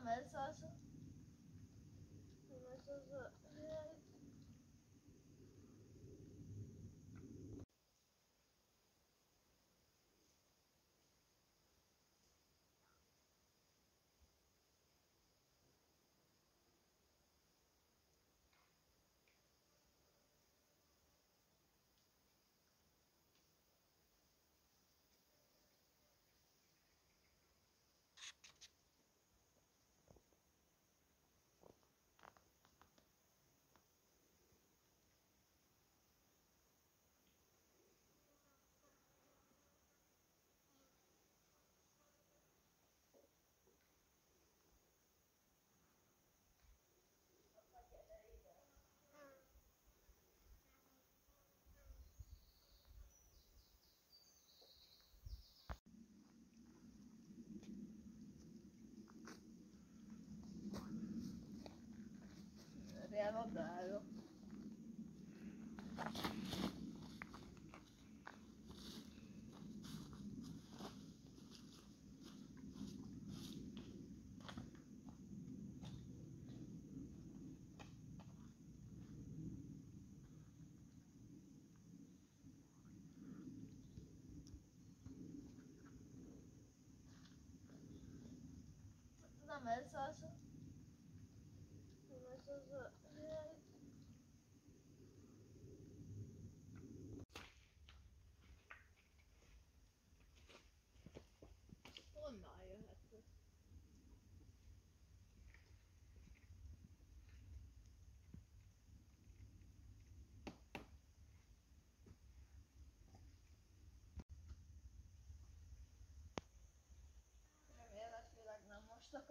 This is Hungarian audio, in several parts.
你们说是我本那没说是你们说是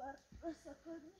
Socorro, socorro.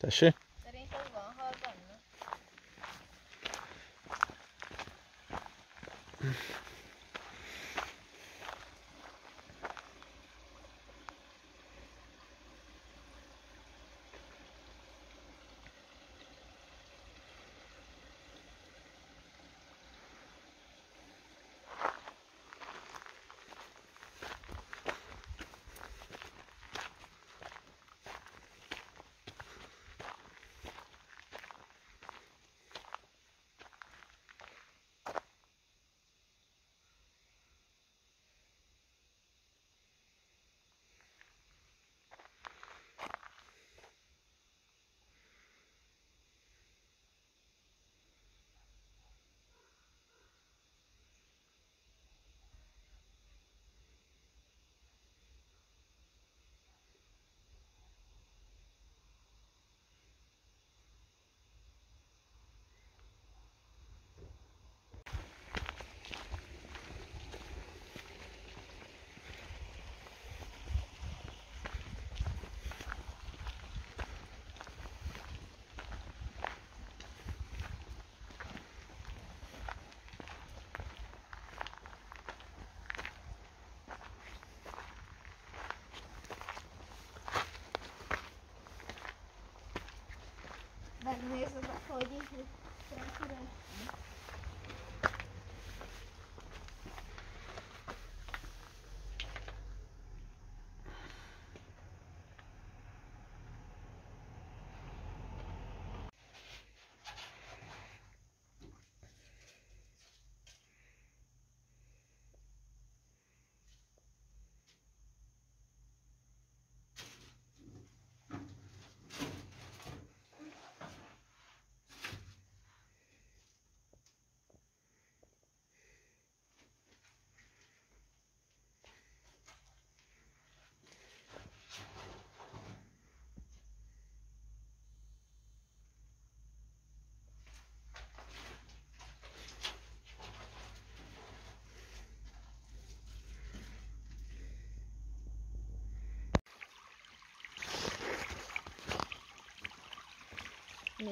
Taşı.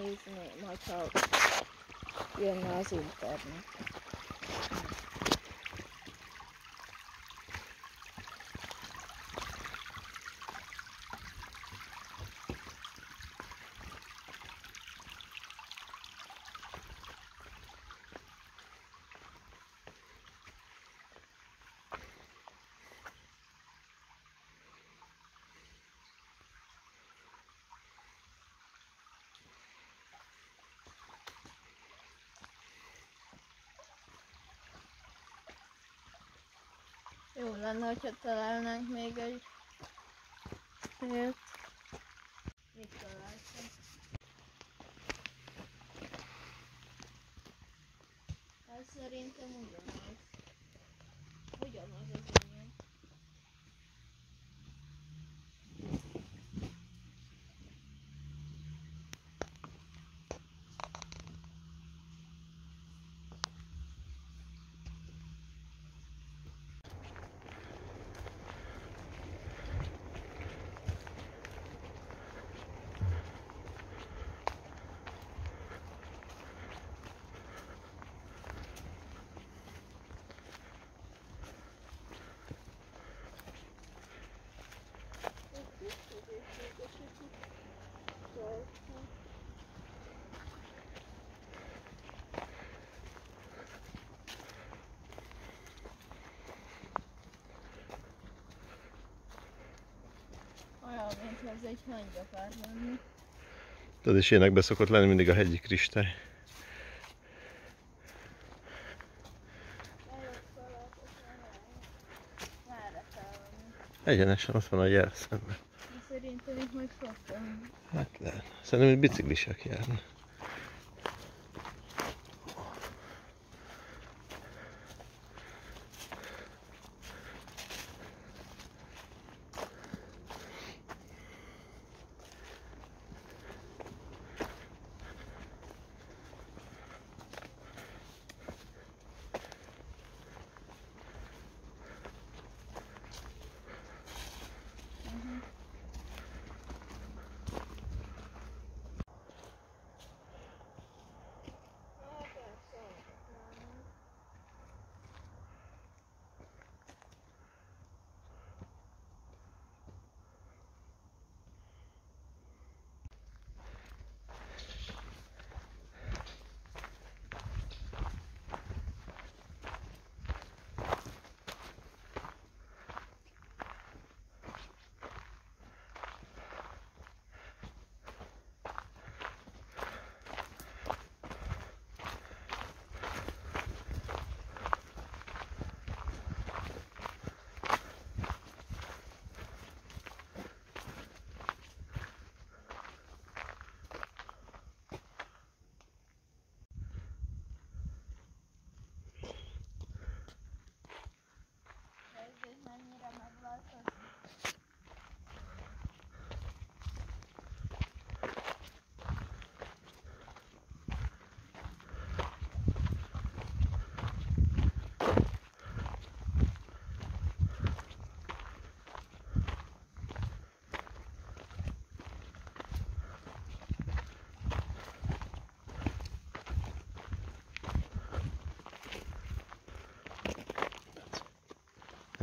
isn't it? My Yeah, You're Nazi, Gardner. Jó lenne, hogyha találnánk még egy helyet. Mit találtam? Hát szerintem ugyanaz. Ugyanaz az ilyen. Mintha ez egy hangy akar lenni. Tudod, és ilyenekben szokott lenni mindig a hegyi kristály. Egyenesen ott van a jel szemben. Szerintem itt majd fogtam. Hát lehet. Szerintem itt biciklisek járnak.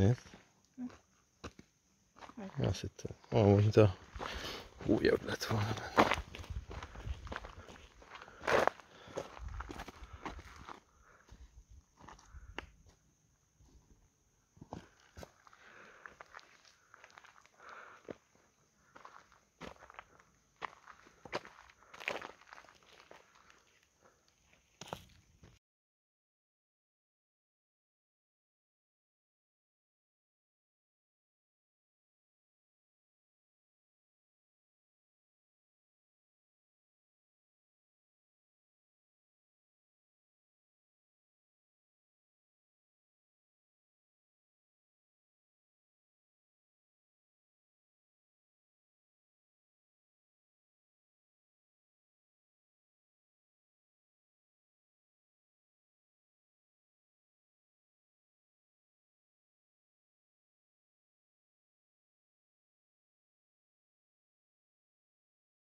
예? 넷 아세트 어 뭐 진짜. 오야 나도 하나만